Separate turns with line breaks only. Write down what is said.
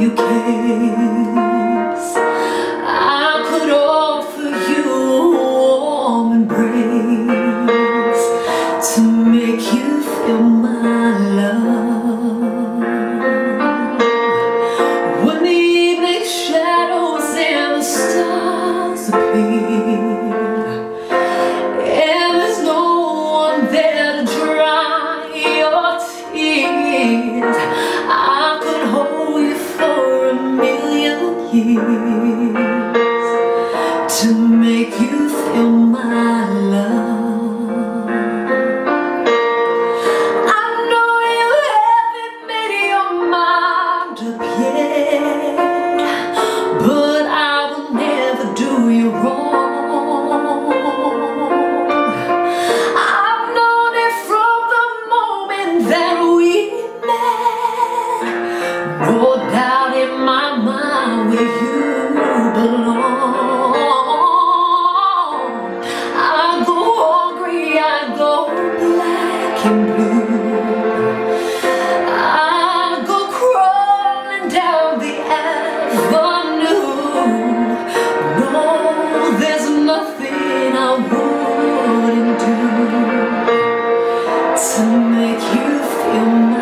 you came. 你 to make you feel